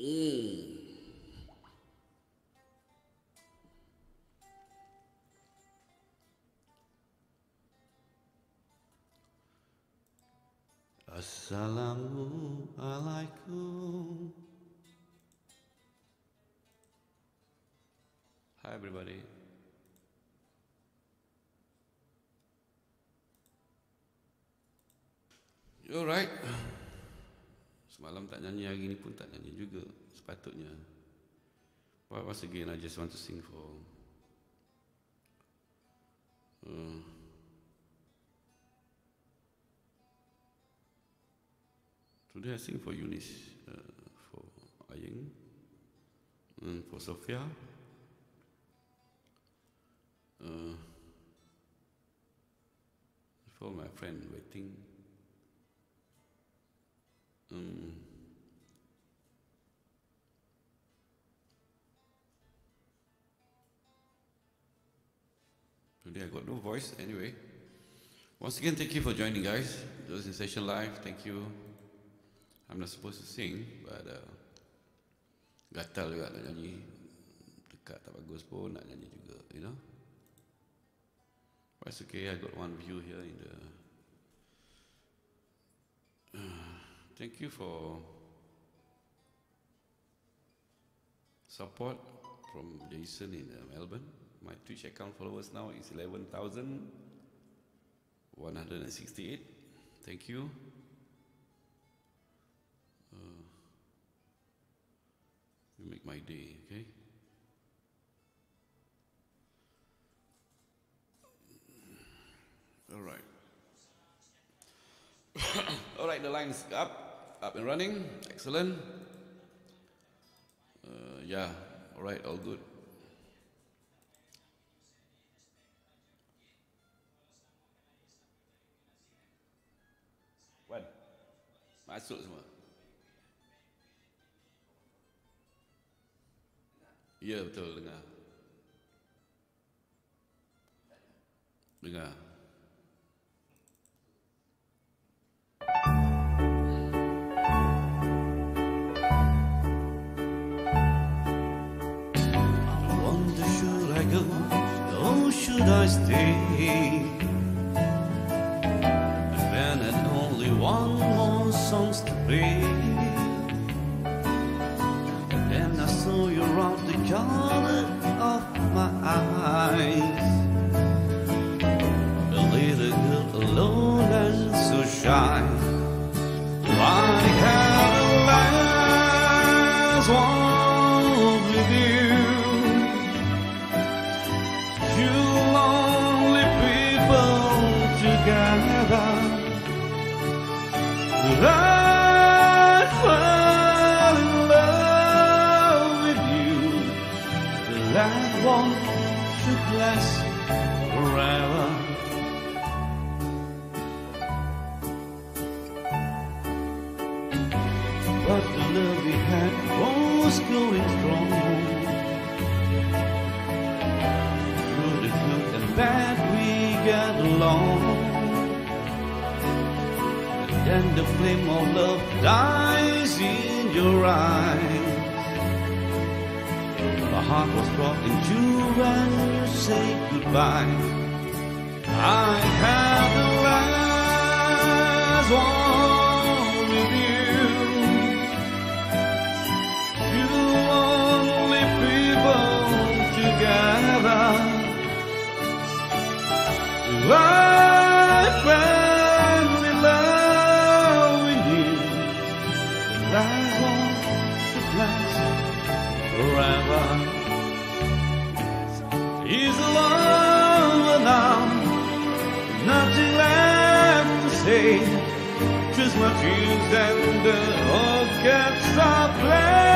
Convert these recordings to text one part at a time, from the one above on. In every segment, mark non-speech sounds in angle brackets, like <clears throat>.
Mm. E. Assalamualaikum. Hi everybody. You alright? Semalam tak nyanyi, hari ni pun tak nyanyi juga sepatutnya. But once again, I just want to sing for uh, Today I sing for Eunice, uh, for Aying, and for Sophia. Uh, for my friend waiting. Um, today I got no voice anyway. Once again, thank you for joining, guys. Those in session live, thank you. I'm not supposed to sing, but uh, gatal juga nak nyanyi. Dekat tak bagus pun nak nyanyi juga, you know. But it's okay, I got one view here in the. <sighs> Uh, thank you for support from Jason in uh, Melbourne. My Twitch account followers now is 11,168. Thank you. Uh, you make my day, okay? All right. <coughs> All right, the line's up, up and running. Excellent. Uh, yeah, all right, all good. Wan, masuk semua. Ya, betul, dengar. Dengar. Should I stay? Then and only one more songs to play. Then I saw you round the corner of my eyes. A little girl alone and so shy. Flame of love dies in your eyes. My heart was brought in two when you say goodbye. I had the last My tunes and the orchestra play.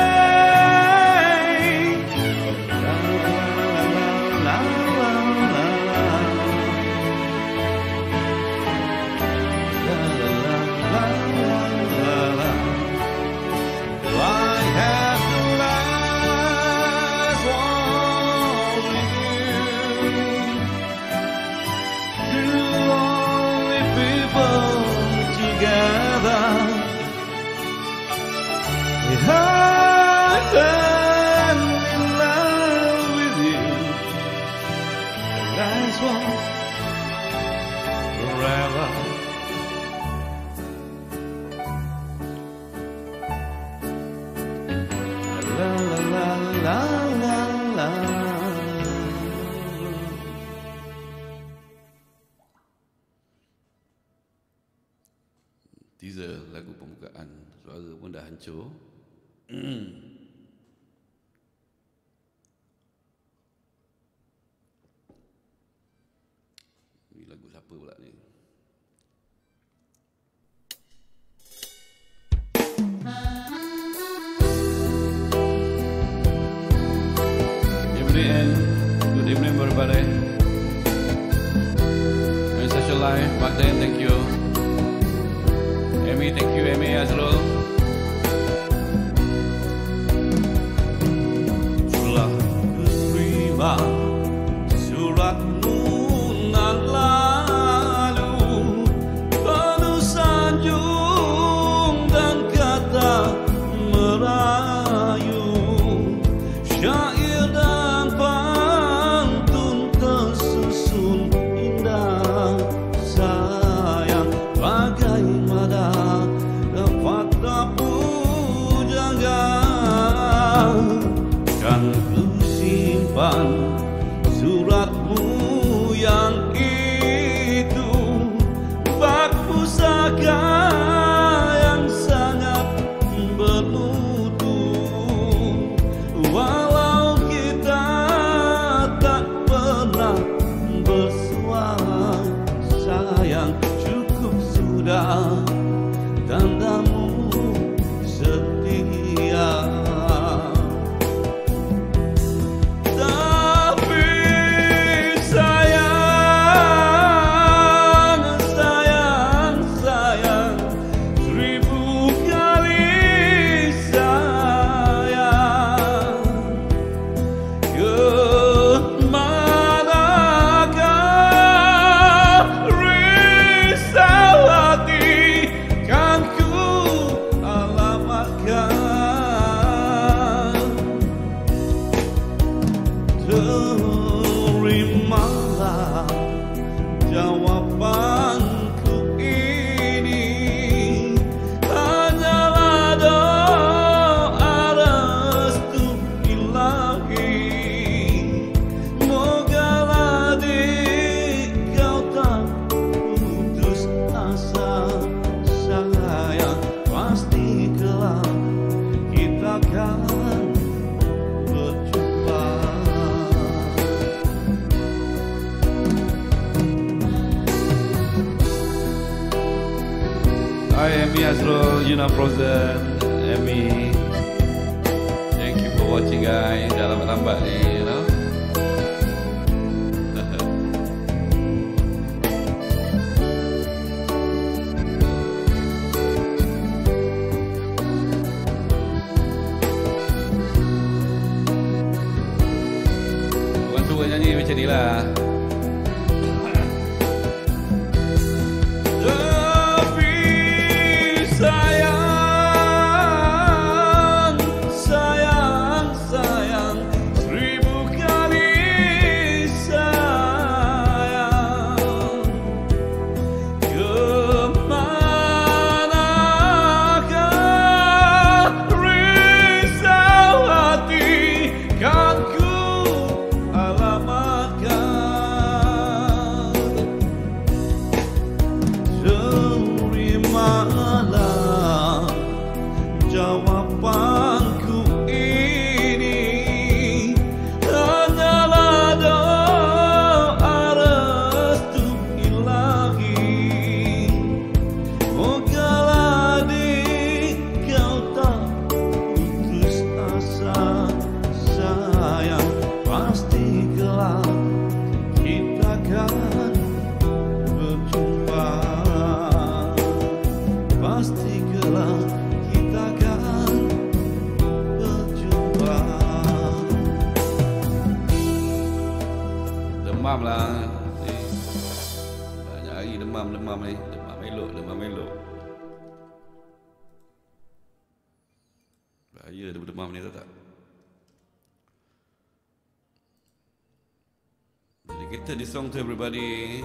Dedicated this song to everybody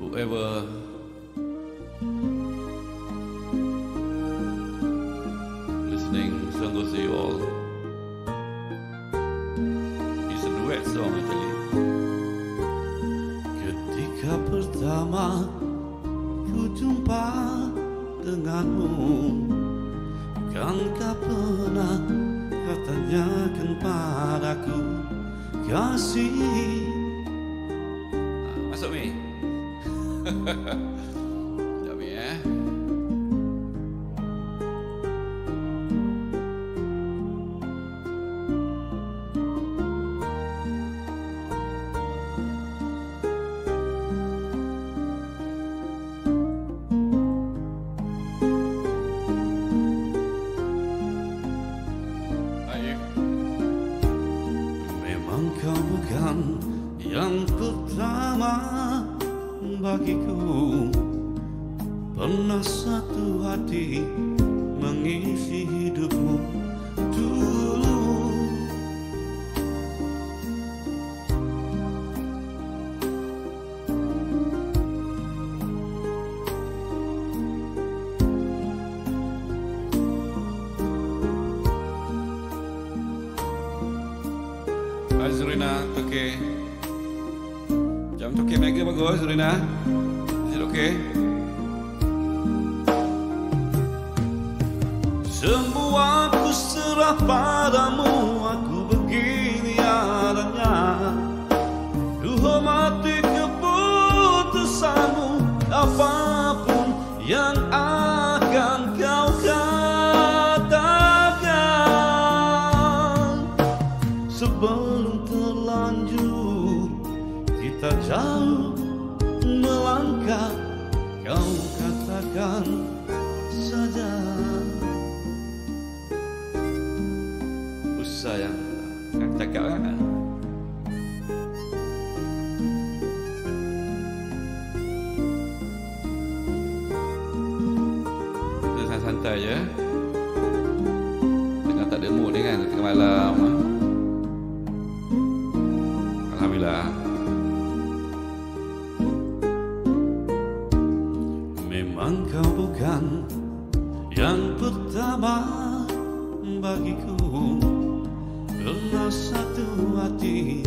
Whoever Listening song goes to you all. It's a duet song actually. Ketika pertama ku jumpa denganmu Kan kau pernah katakan padaku Kasih ah, Masuk Mi <laughs> berserah padamu Aku begini adanya. Duh mati keputusanmu Apa pun yang Je Tengah tak ada mood ni kan Tengah malam. Alhamdulillah. Memang kau bukan Yang pertama Bagiku. Pernah satu hati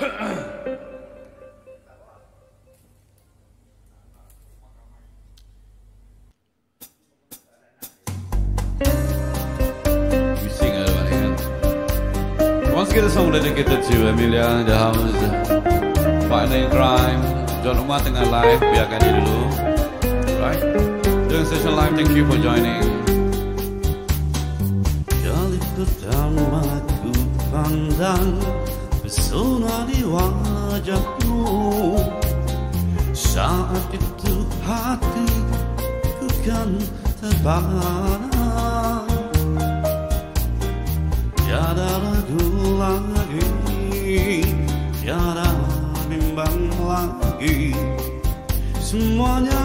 We sing a lot, yeah. Once again, a song dedicated to Emilia the house. In crime, John Umar tengah live, biarkan dia dulu. Right? Doing session live, thank you for joining. Kali pertama ku pandang pesona di wajahmu Saat itu hatiku kan terbang Tiada ragu lagi Tiada bimbang lagi. Semuanya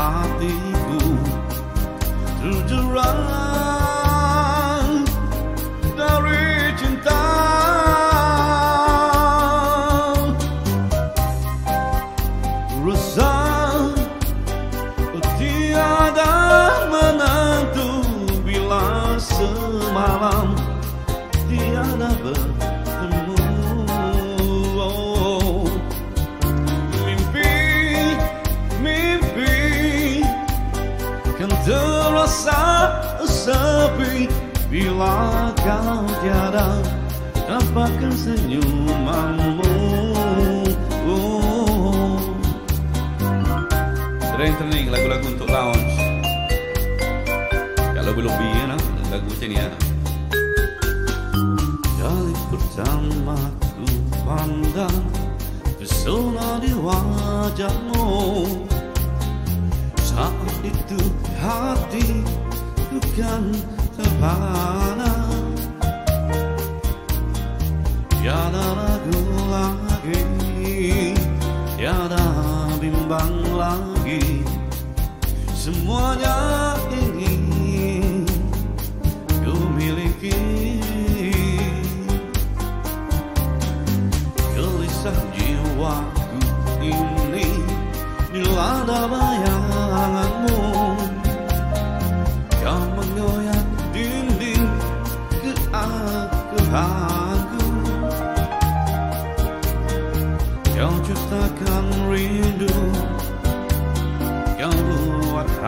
Ah. senyumanmu. Uh. Training lagu-lagu untuk lounge. Kalau belum biar lagu ini ya. Kali pertama ku pandang Pesona di wajahmu. Saat itu hati bukan terpana. Tiada lagu lagi Tiada bimbang lagi. Semuanya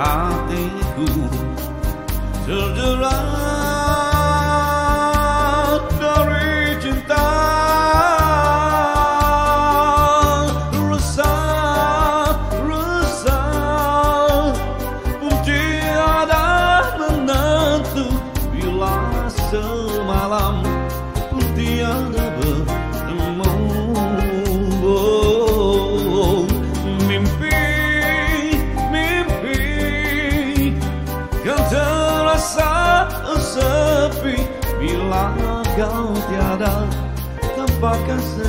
rendez-vous. the de I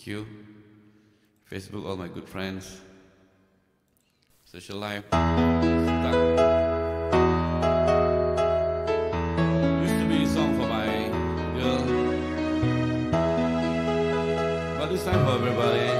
QQ, Facebook, all my good friends, social life. Used to be a song for my girl, but this time for everybody.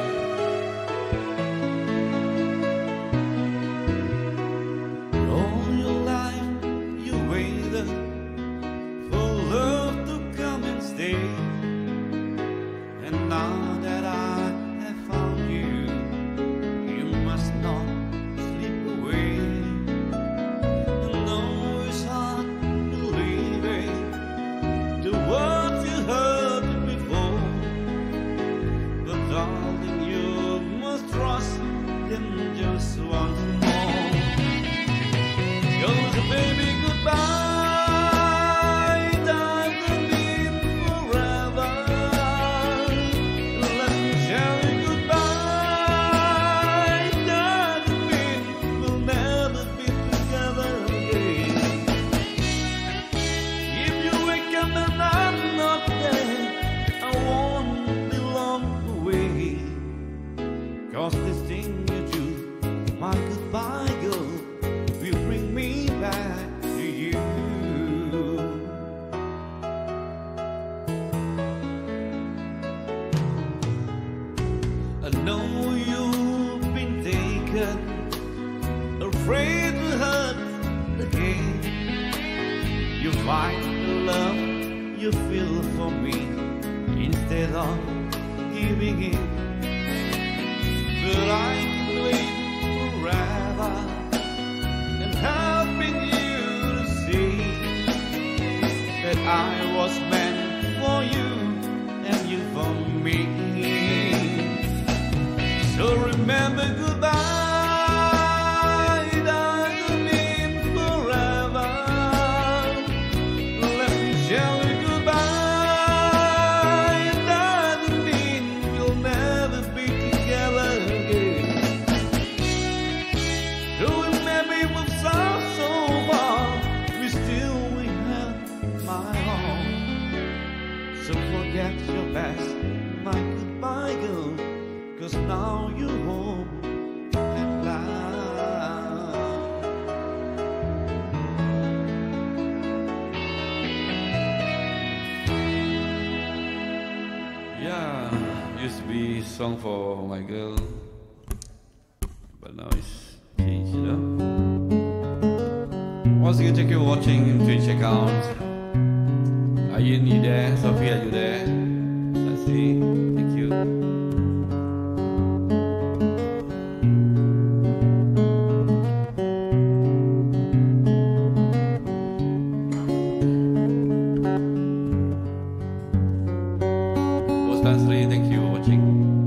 Tansley, thank you for watching.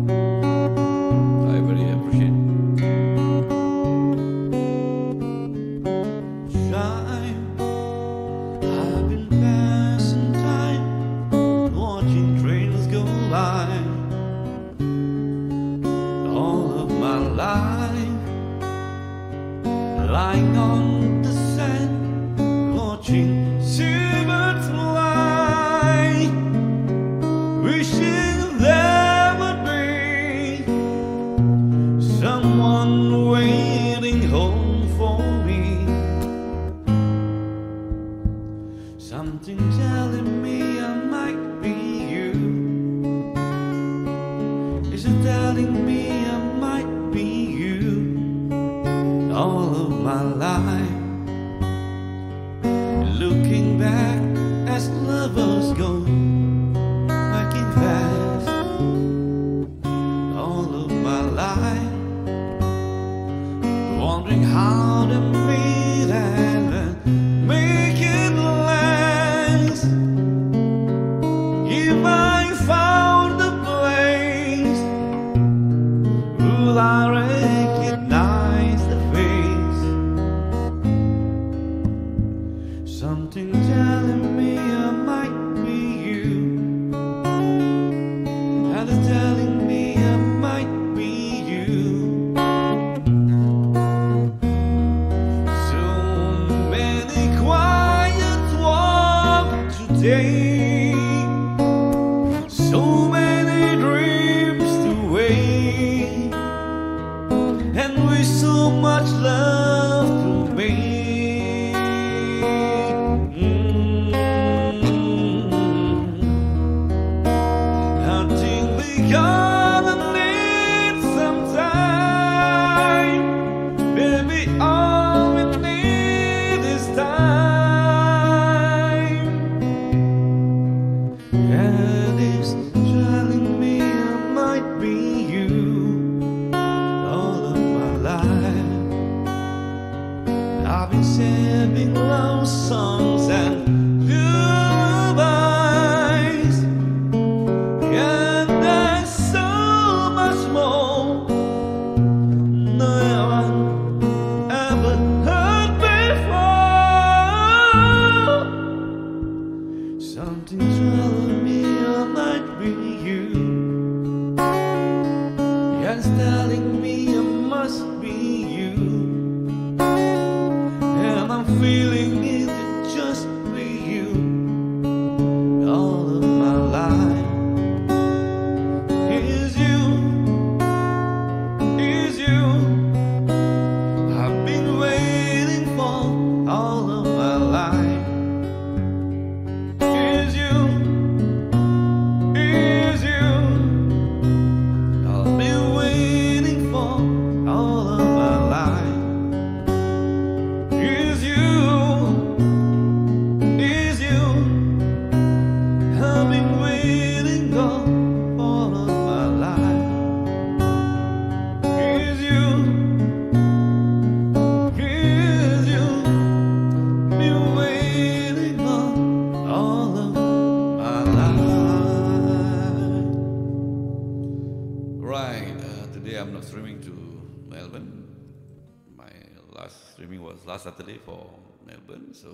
swimming was last Saturday for Melbourne. So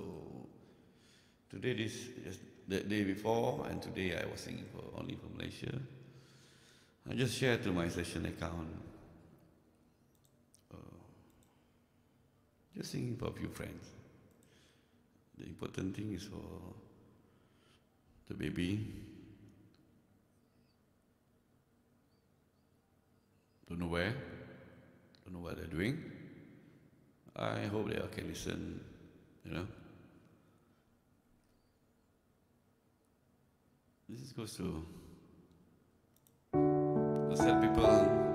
today this just the day before and today I was singing for only for Malaysia. I just shared to my session account. Uh, just singing for a few friends. The important thing is for the baby. Don't know where, don't know what they're doing. I hope they all can listen, you know. This goes to the sad people.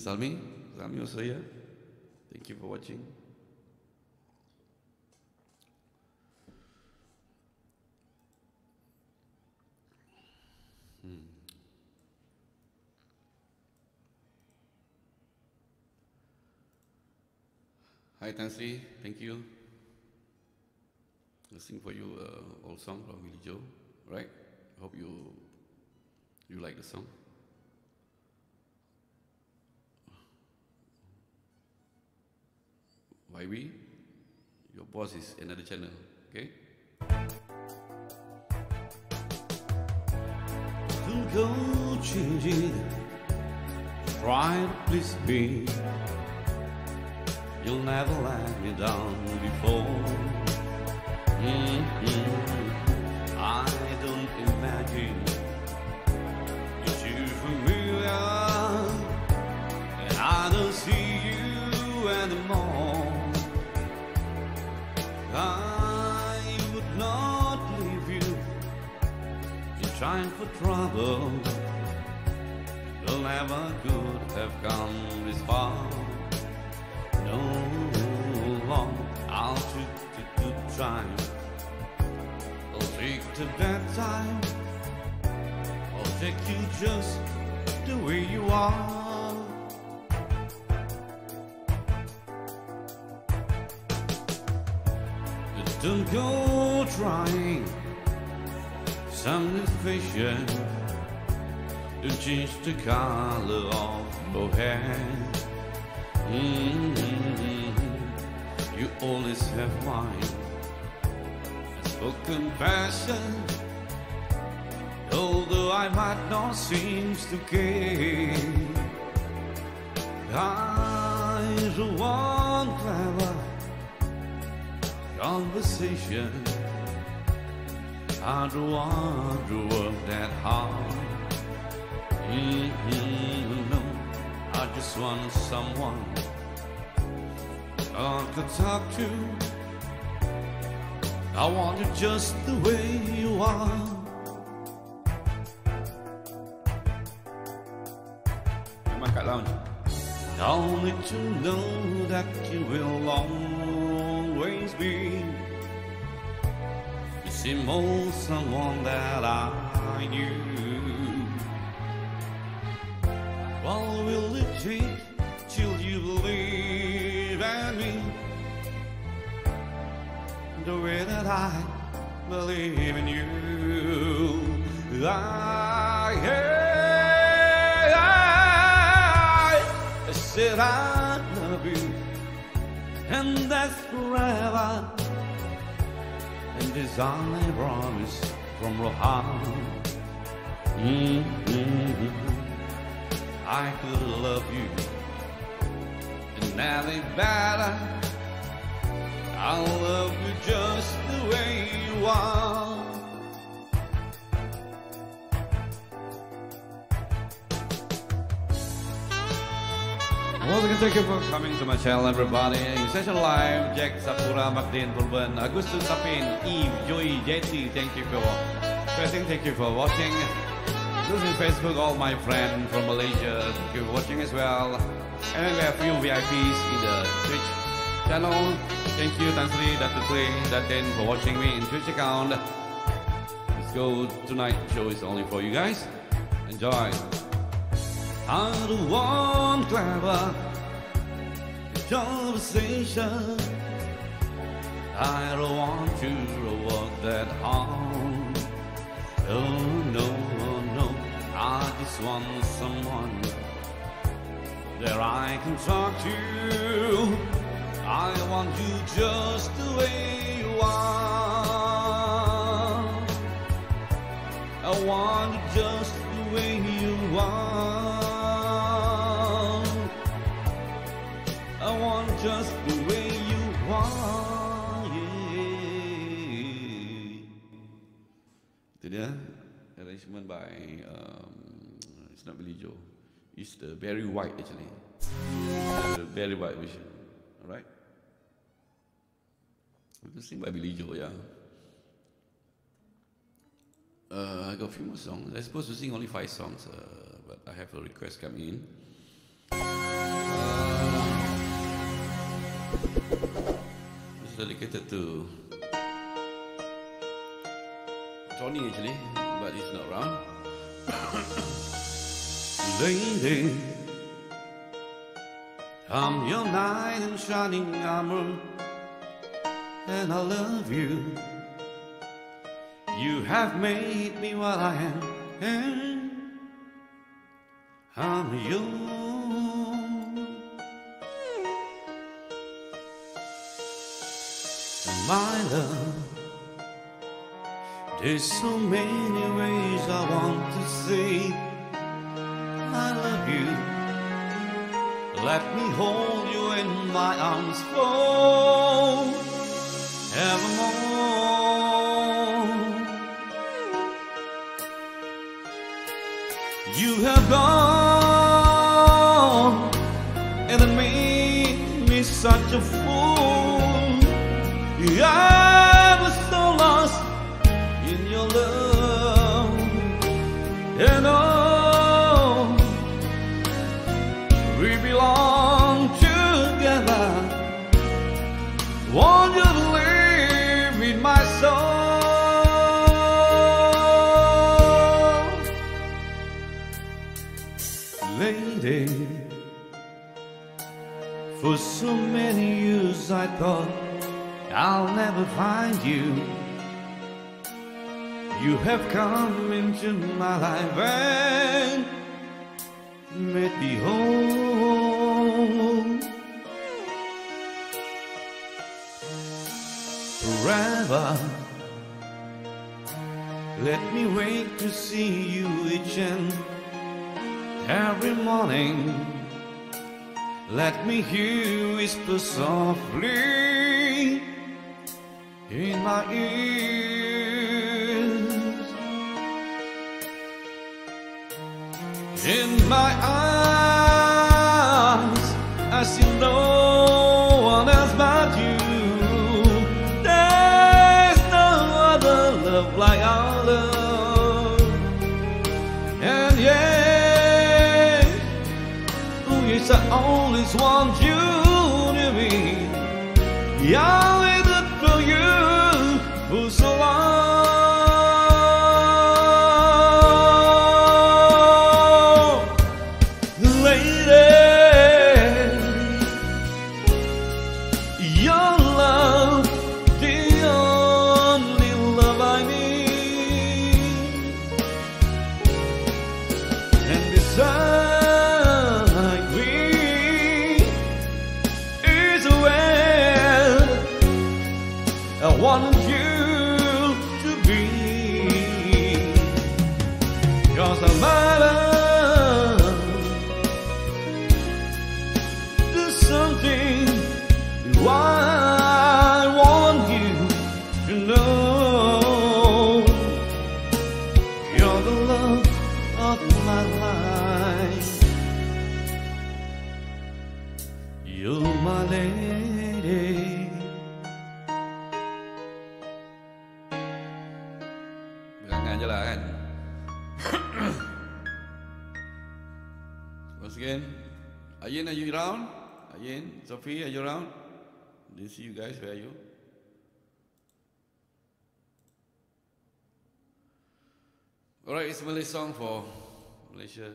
Salmi? Salmi Osaya. Thank you for watching. Hmm. Hi Tansri, thank you. I sing for you uh, old song from Willie Joe, right? Hope you you like the song. Why we? Your boss is another channel, okay? Don't go changing, try to please me. You'll never let me down before. Mhm. I don't imagine you're too familiar, and I don't see you anymore. Time for trouble. You'll never could have come this far. No long, I'll take the good time. I'll take the bad time. I'll take you just the way you are. Don't go trying something special. Don't change the color of your hair. Mhm. You always have mine. A spoken passion. Although I might not seem to care. I don't want clever conversation. Want to work that hard. No, I just want someone uh, I could talk to. I want you just the way you are. Kat lounge. Don't to know that you will always be same old someone that I knew. What will it take till you believe in me? The way that I believe in you. I, I, I said I love you, and that's forever. And I promise from Rohan. Mm-hmm. I could love you and nothing better. I'll love you just the way you are. Once again, thank you for coming to my channel, everybody. In session live, Jack Sapura, Magdalene Purban, Augustus Sapin, Eve, Joey, JT, thank you for pressing, thank you for watching. Those in Facebook, all my friends from Malaysia, thank you for watching as well. And we have few VIPs in the Twitch channel. Thank you, Tansri, Dr. Clay, Datin for watching me in Twitch account. Let's go. Tonight show is only for you guys. Enjoy. I don't want clever conversation. I don't want to work that hard. Oh no, oh, no, I just want someone that I can talk to. I want you just the way you are. I want you just the way you are. Just the way you are. Yeah. Itu dia arrangement by um, it's not Billy Joe. It's the Barry White actually. The Barry White version. Alright. Itu sing by Billy Joe, yeah. Uh, I got a few more songs. I'm supposed to sing only five songs, uh, but I have a request coming in. This is dedicated to Tony actually, but he's not around. <coughs> lady. I'm your knight in shining armor, and I love you. You have made me what I am, and I'm yours. My love, there's so many ways I want to say I love you. Let me hold you in my arms forevermore. You have gone I was so lost in your love, and oh, we belong together. Won't you live in my soul, lady? For so many years I thought I'll never find you. You have come into my life and made me whole. Forever, let me wait to see you each and every morning. Let me hear you whisper softly in my ears. In my eyes, see you guys, where are you? Alright, it's Malay song for Malaysia.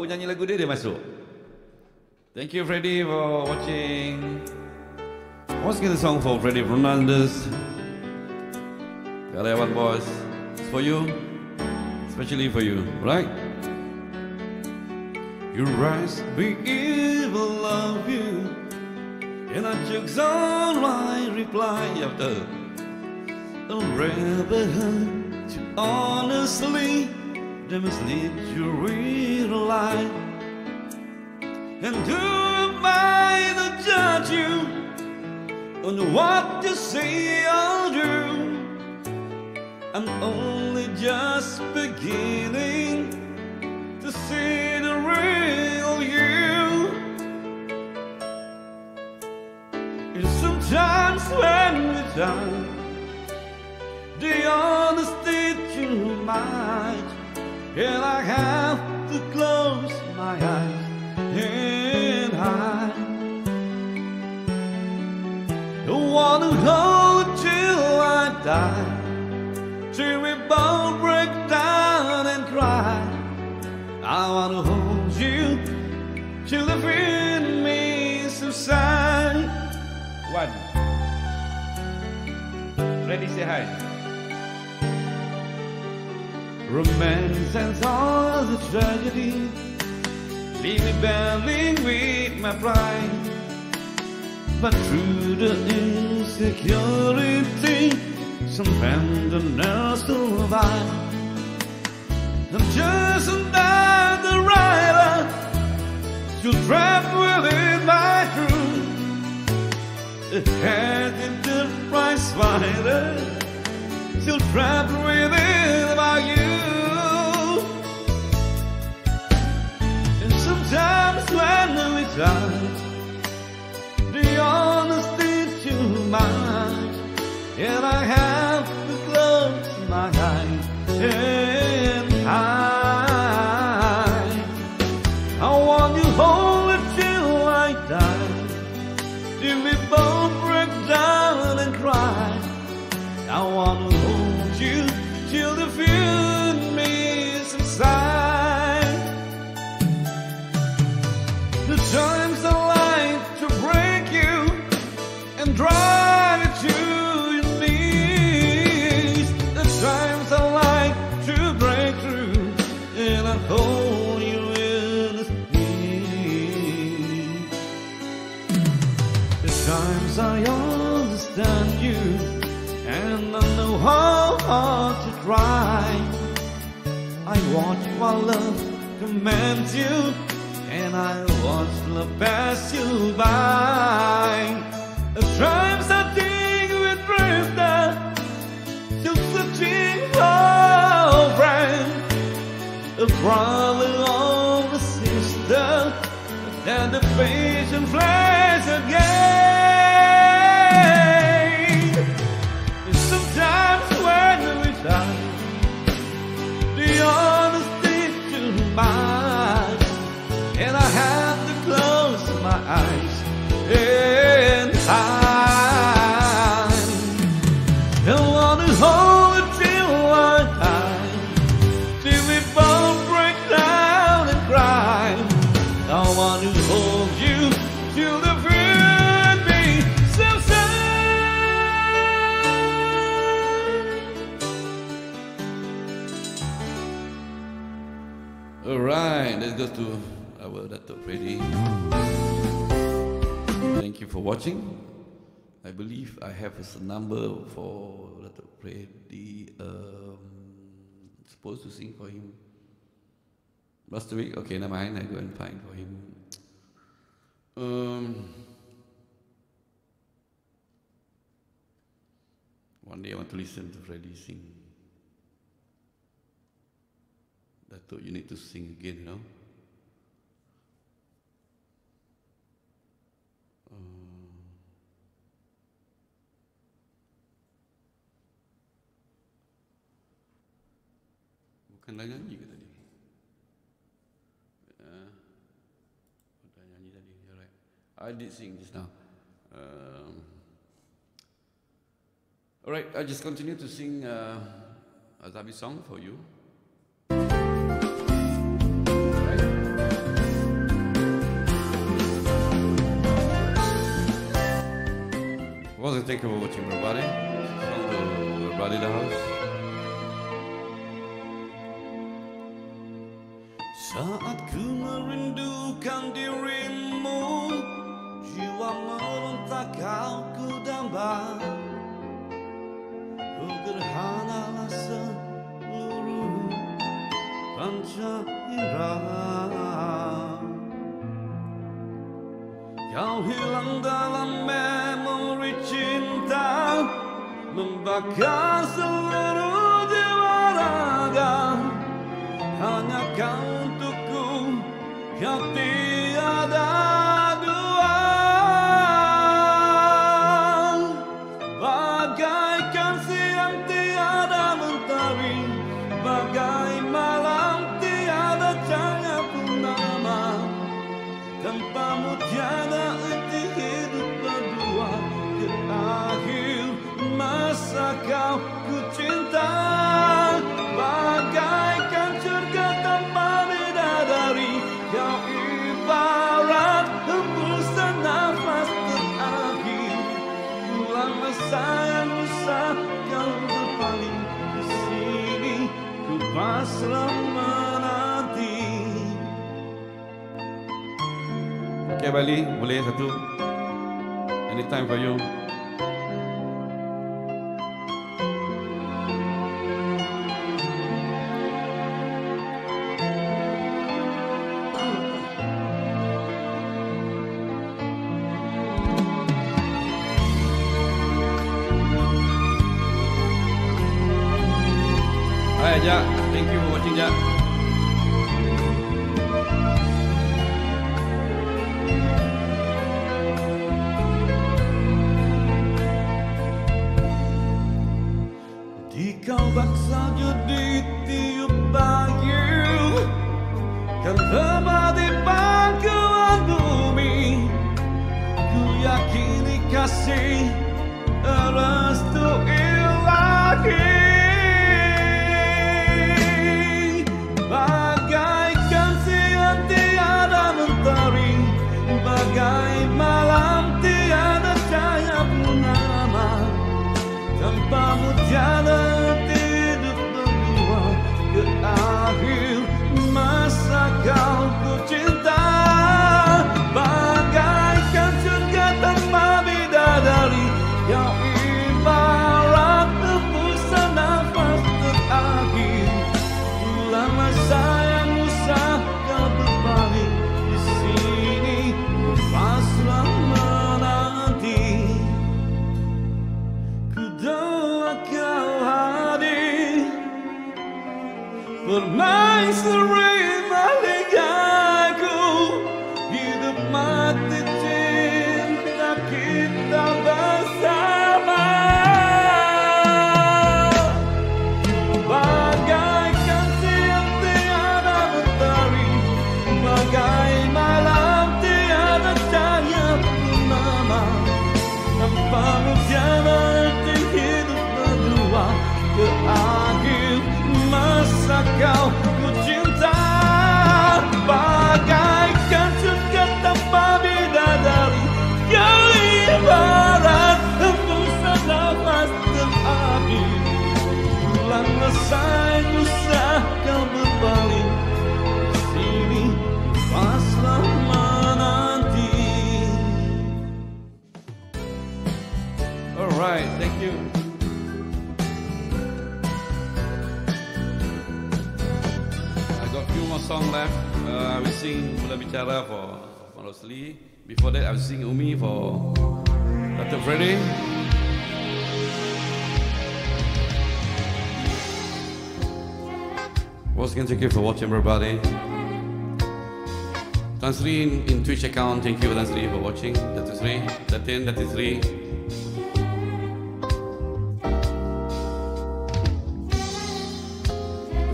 Baru nyanyi lagu dia dia masuk. Thank you Freddy for watching. Once again the song for Freddy Fernandez. Karyawan boss. It's for you. Especially for you, right? Your eyes be evil love you. And I jokes all my reply after. Rather hurt you honestly than mislead you real And who am I to judge you on what you say or do? I'm only just beginning to see the real you. And sometimes when we die, the honesty too much, and I have to close my eyes and hide. Don't wanna hold till I die, till we both break down and cry. I wanna hold you till the feeling me subside. One. Ready, say hi. Romance and all the tragedy. Leave me battling with my pride. But through the insecurity Some tenderness survive I'm just another rider Still trapped within my truth A head in the prize fighter Still trapped within my youth And sometimes when we die The honesty too much And I have to close my eyes And hide I want you hold till I die. We both break down and cry? I want while love commands you, and I watch love pass you by. At times I think we drifted, still searching for a friend. brother or a sister, then the patient flares to mine, and I have to close my eyes and hide. For watching. I believe I have a number for Dato Freddy. Um, supposed to sing for him last week. Okay, never mind. I go and find for him. Um, one day I want to listen to Freddie sing. Dato, you need to sing again, you know. Tadi, alright. I did sing just now. Um, alright, I just continue to sing uh, a Zabi song for you. Alright. Well, thank you for watching, everybody. Song everybody in the house. Saat ku merindukan dirimu Jiwa merontak kau ku damba Oh gerhanalah seluruh panca indera Kau hilang dalam memori cinta Membakar seluruh jiwa raga. Hanya kau Kau Okay Bali, boleh satu. Anytime for you. Hai Jack, thank you for watching Jack. Sing for Maros Lee. Before that, I will sing Umi for Dr. Freddy. Once again, thank you for watching, everybody. Tan in, in Twitch account, thank you Tan for watching. That is Sri, Datin, that is Sri.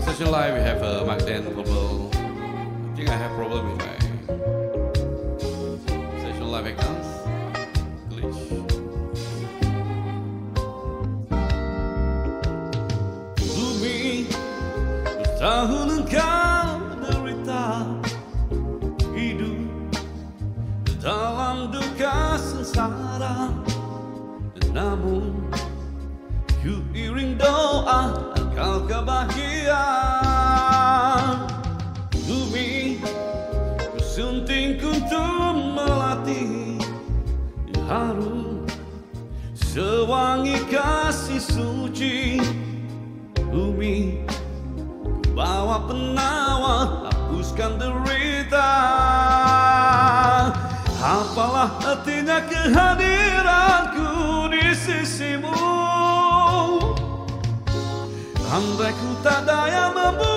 Session live, we have uh, Magdan Global. I think I have problem with my live accounts. Glitch. Bumi bertahun engkau menderita hidup dalam duka sengsara namun ku iring doa agar kebahagiaan kasih suci. Bumi bawa penawar hapuskan derita. Apalah artinya kehadiranku di sisimu. Andai ku tak daya membuatkan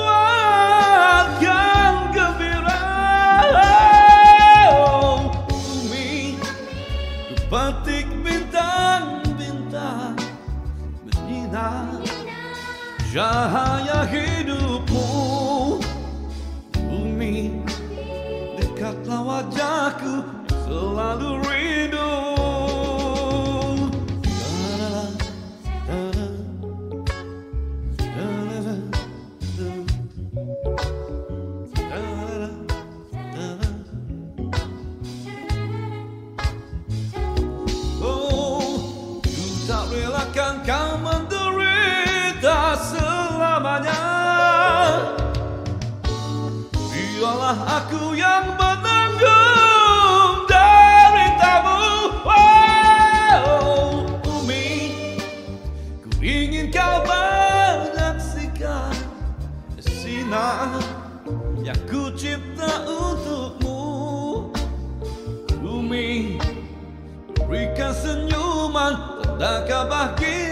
Cahaya hidupmu. Bumi Dekatlah wajahku sinar Yang ku cipta untukmu. Umi Berikan senyuman tanda kebahagiaan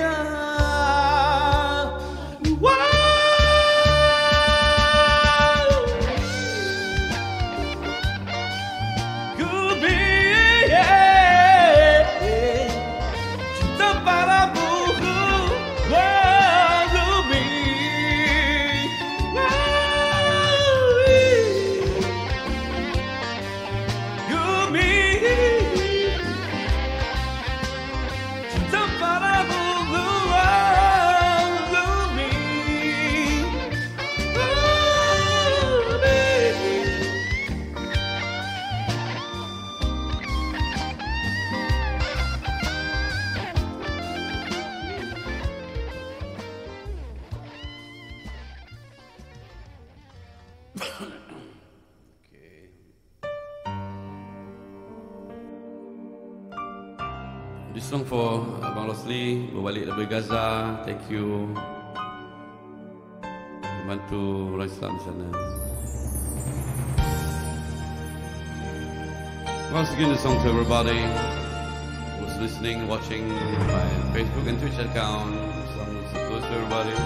you. Orang Islam di sana. Once again, the song to everybody who's listening, watching my Facebook and Twitch account. Song so close to everybody.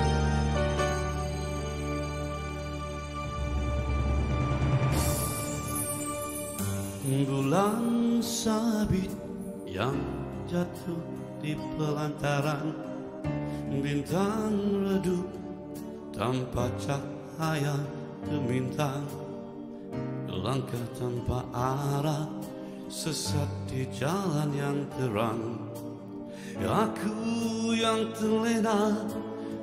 Bulan sabit yang jatuh di pelantaran Bintang redup tanpa cahaya gemintang Langkah tanpa arah sesat di jalan yang terang. Aku yang terlena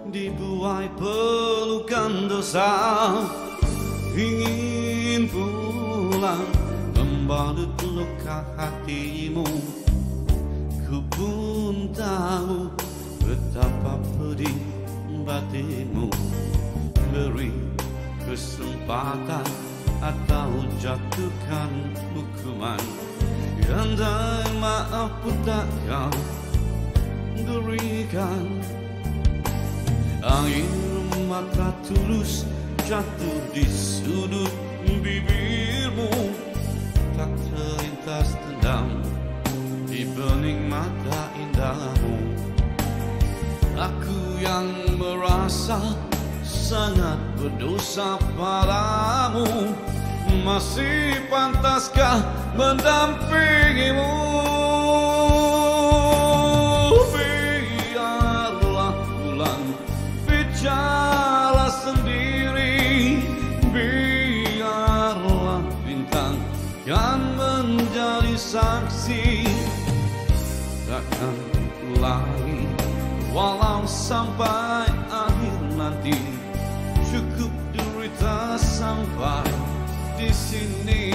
dibuai pelukan dosa. Ingin pulang membalut luka hatimu. Ku pun tahu betapa pedih batinmu Beri kesempatan atau jatuhkan hukuman. Andai maaf pun tak kau durikan Air mata tulus jatuh di sudut bibirmu. Tak terlintas tendang di bening mata indahmu Aku yang merasa sangat berdosa padamu. Masih pantaskah mendampingimu sampai akhir nanti. Cukup derita sampai di sini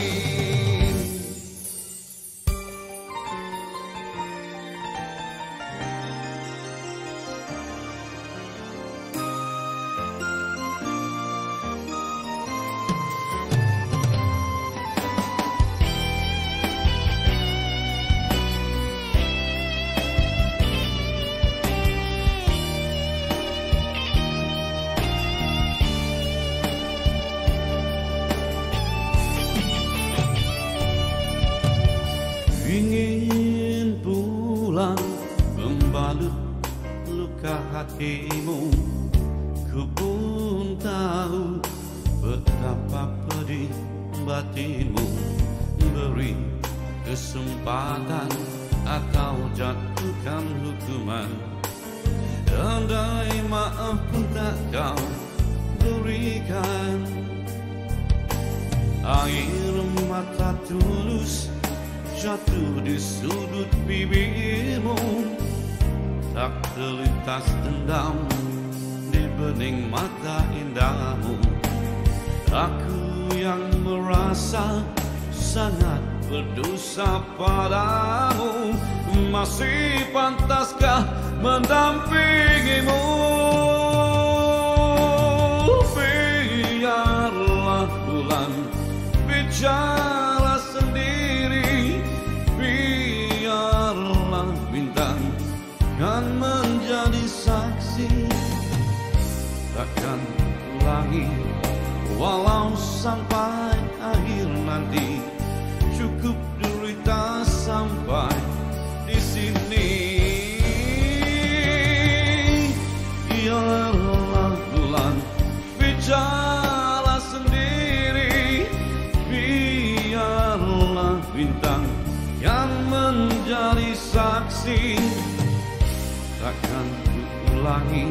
ulangi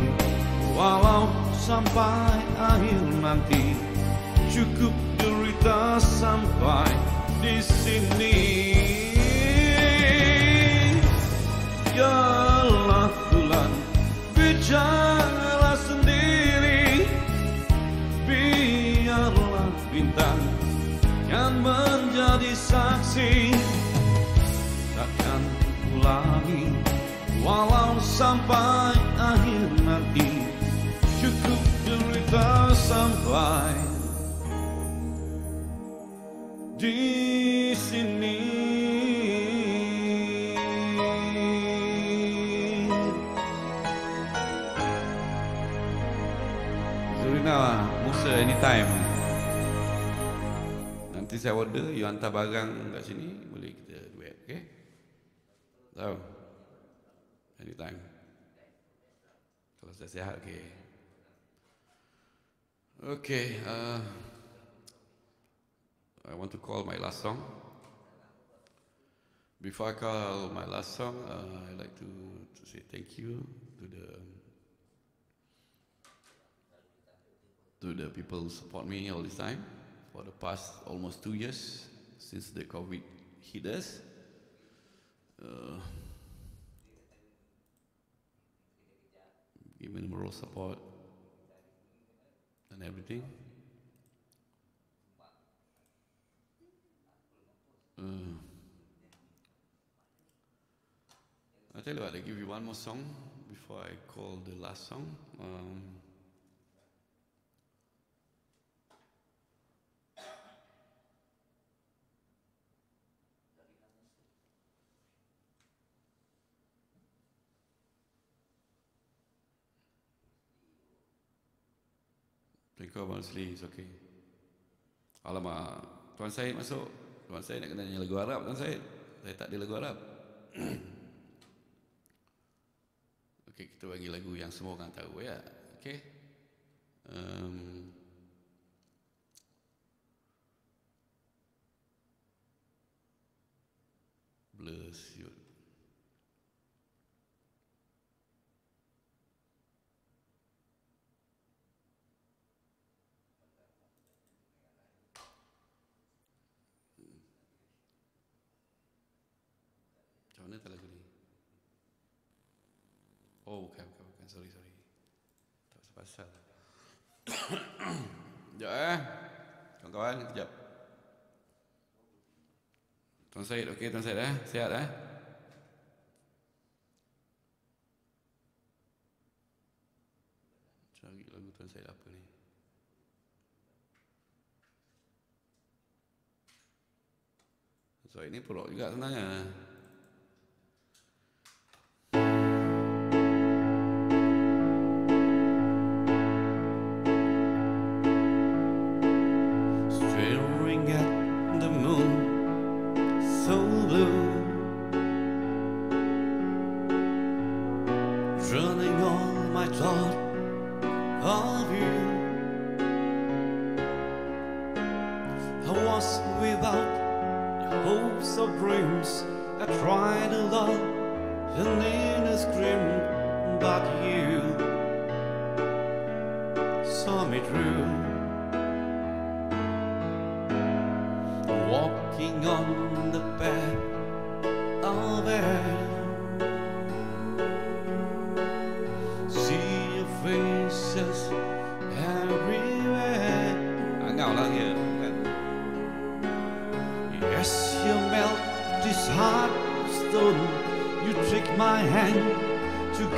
walau sampai akhir nanti Cukup derita sampai di sini. Biarlah bulan bicara sendiri. Biarlah bintang yang menjadi saksi. Takkan ulangi walau sampai saya order, you hantar barang kat sini Boleh kita duet, okay? Tahu? Anytime Kalau saya sihat, okay Okay uh, I want to call my last song Before I call my last song uh, I'd like to, to say thank you to the to the people who support me all this time for the past almost two years since the COVID hit us. Uh, the moral support everything. Uh, I tell you what, I give you one more song before I call the last song. Um, Muslim okay. Alamak Tuan Syed masuk Tuan Syed nak kena nyanyi lagu Arab Tuan Syed Saya tak ada lagu Arab <clears throat> Okey kita bagi lagu yang semua orang tahu ya Okey um, bless you. sorry sorry. Tak sepasal <coughs> sekejap eh. Kawan-kawan sekejap. Tuan Syed okey Tuan Syed eh. Sihat eh? Cari lagu Tuan Syed apa ni? So ini pulak juga sebenarnya.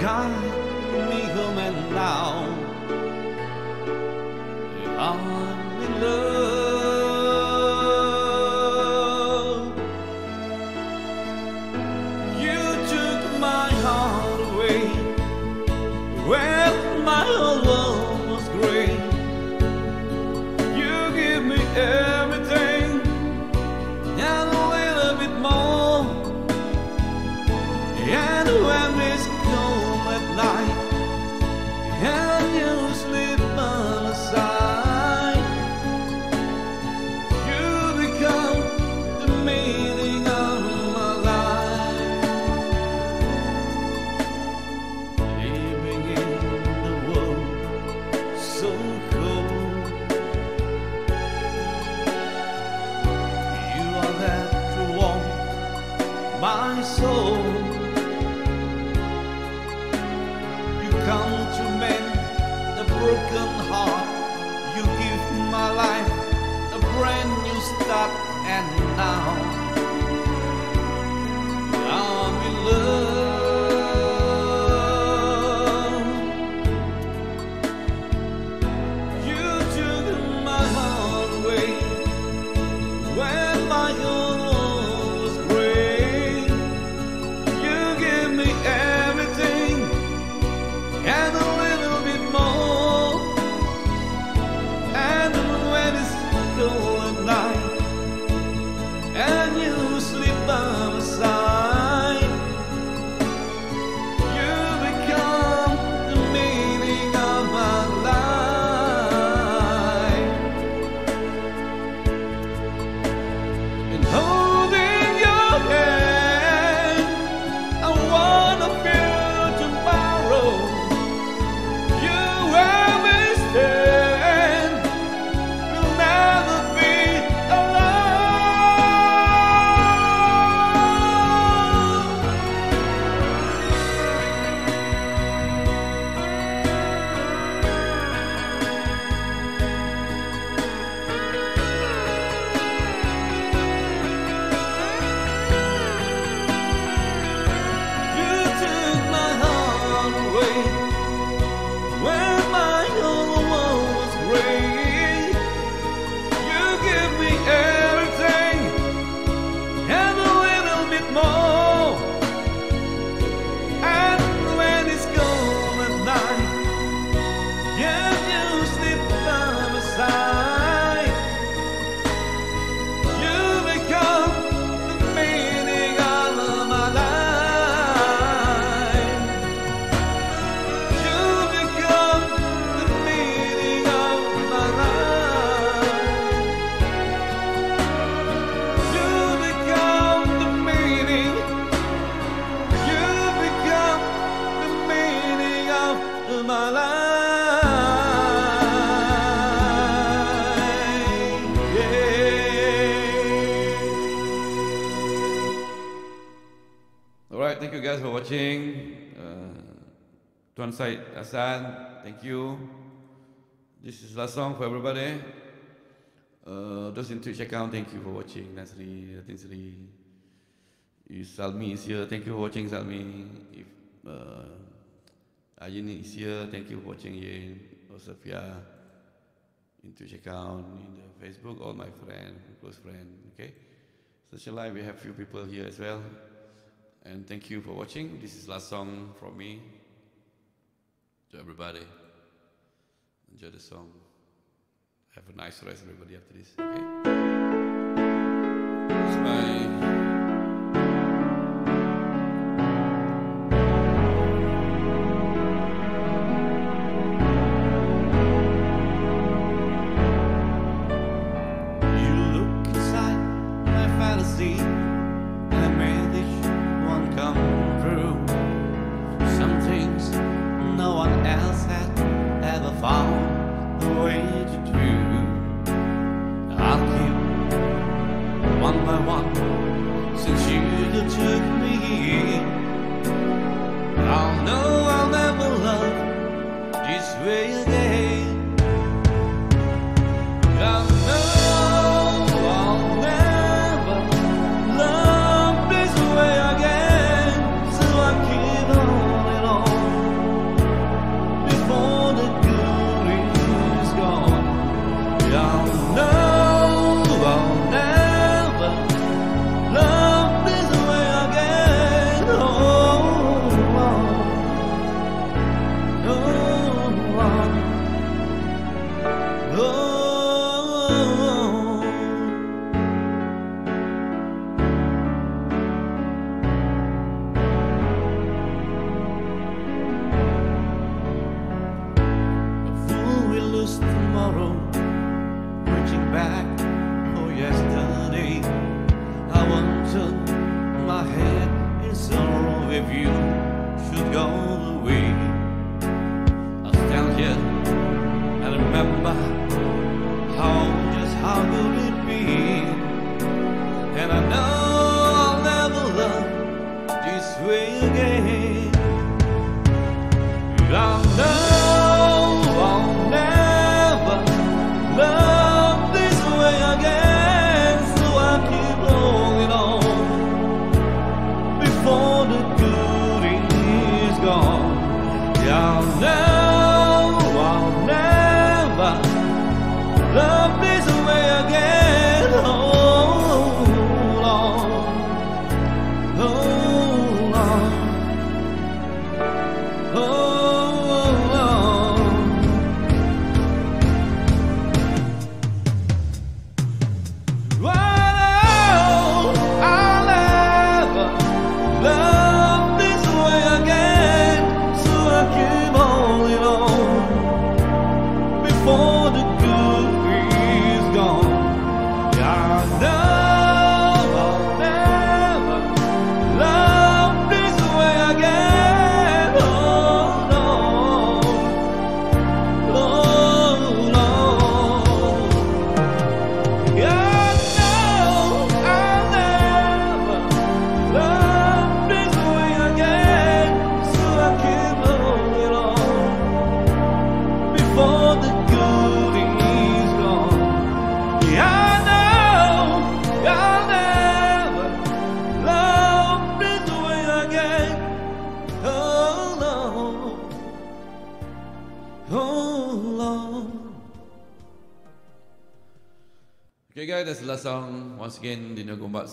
come, Eagleman now. Tuan Syed Hassan, thank you. This is last song for everybody. Uh, those in Twitch account, thank you for watching. Nasri, Tinsri, Salmi is here. Thank you for watching, Salmi. If uh, Ajin is here, thank you for watching. Yin, Sophia, in Twitch account, in the Facebook, all my friends, close friends. Okay, such a live. We have few people here as well. And thank you for watching. This is last song from me. To everybody. Enjoy the song. Have a nice rest, everybody, after this. Okay. You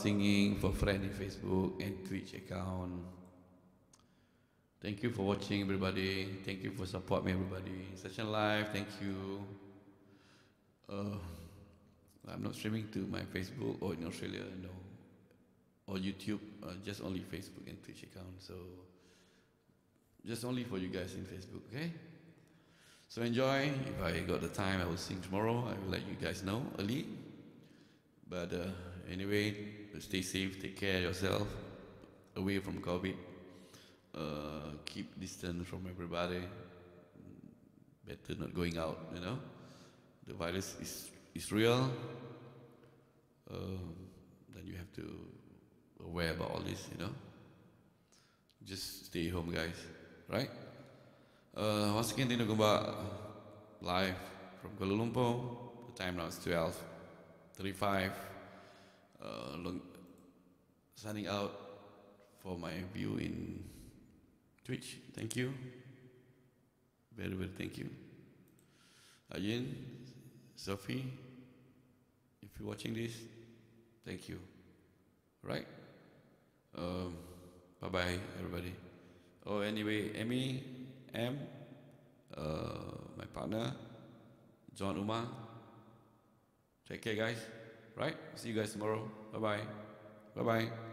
singing for friend in Facebook and Twitch account. Thank you for watching everybody. Thank you for support me everybody. Session live, thank you. Uh, I'm not streaming to my Facebook or in Australia, no. Or YouTube, uh, just only Facebook and Twitch account. So just only for you guys in Facebook, okay? So enjoy. If I got the time, I will sing tomorrow. I will let you guys know early. But uh, anyway, stay safe, take care of yourself, away from COVID. Uh, keep distance from everybody. Better not going out, you know. The virus is, is real. Uh, then you have to aware about all this, you know. just stay home, guys. Right? Uh, once again, Dino Gombak live from Kuala Lumpur. The time now is 12:35. Uh, signing out for my view in Twitch. Thank you. Very, very thank you. Ajin, Sophie, if you're watching this, thank you. Right? Um, bye bye, everybody. Oh, anyway, Emmy, M, uh, my partner, John Uma. Take care, guys. Right? See you guys tomorrow. Bye bye. Bye bye.